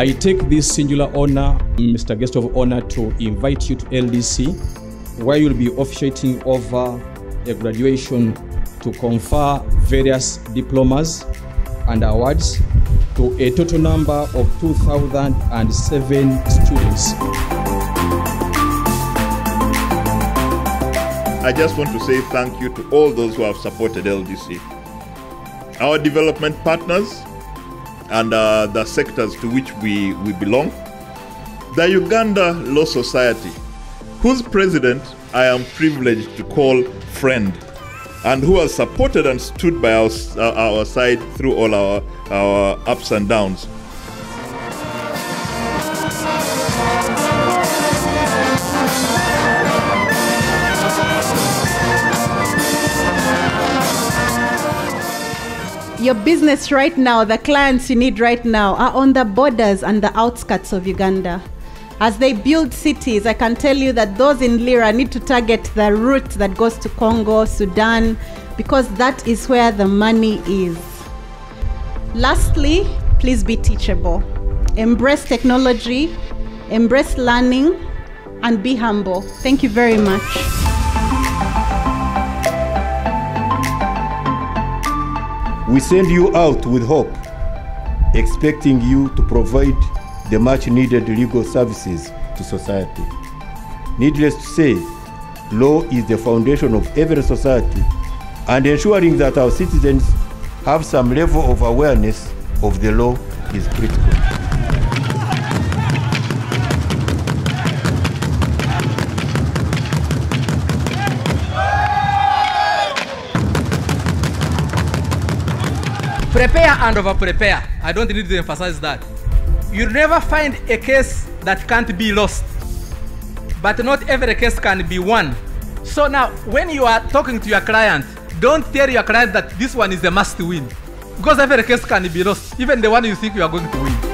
I take this singular honor, Mr. Guest of Honor, to invite you to LDC, where you'll be officiating over a graduation to confer various diplomas and awards to a total number of 2,007 students. I just want to say thank you to all those who have supported LDC. Our development partners and uh, the sectors to which we, we belong. The Uganda Law Society, whose president I am privileged to call friend, and who has supported and stood by our, our side through all our, our ups and downs. Your business right now, the clients you need right now, are on the borders and the outskirts of Uganda. As they build cities, I can tell you that those in Lira need to target the route that goes to Congo, Sudan, because that is where the money is. Lastly, please be teachable. Embrace technology, embrace learning, and be humble. Thank you very much. We send you out with hope, expecting you to provide the much needed legal services to society. Needless to say, law is the foundation of every society, and ensuring that our citizens have some level of awareness of the law is critical. Prepare and over prepare. I don't need to emphasize that. You'll never find a case that can't be lost. But not every case can be won. So now, when you are talking to your client, don't tell your client that this one is a must win. Because every case can be lost, even the one you think you are going to win.